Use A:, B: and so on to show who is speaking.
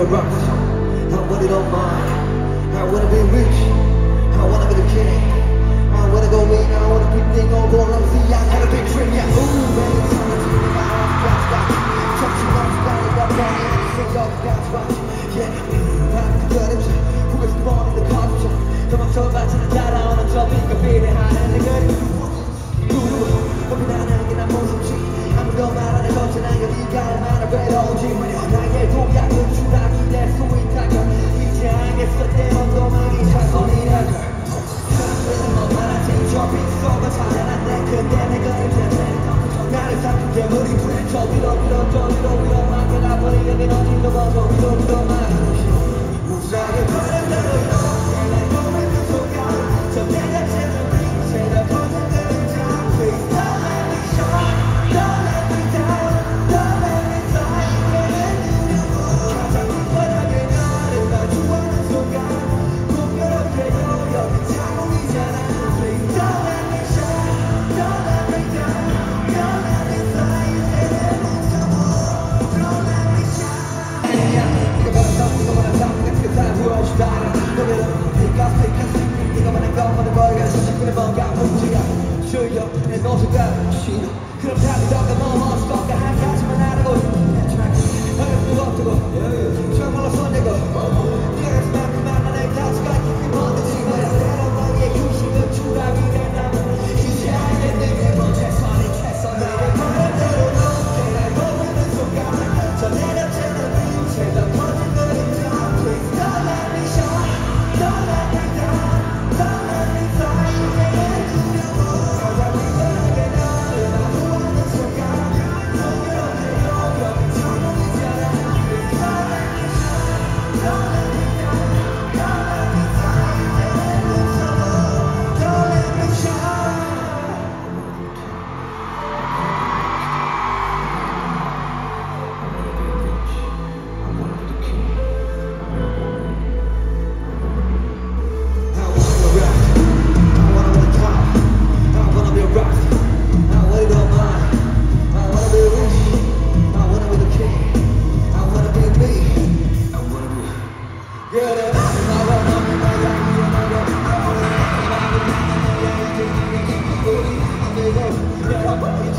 A: a rock. I want it on mine. I want to be rich. I want to be the king. I want to go in. I want to big things on going up. See, I got a big dream. Yeah, ooh, man, it's time to do it. I'm going out on the coast and I'm gonna be got out of bed all G when you're 줄여 내 모습과 쉬어 그럼 자기 너가 넘어서 것 한가지만 알고 내 트랙 어렵고 어뜨고 Hallelujah.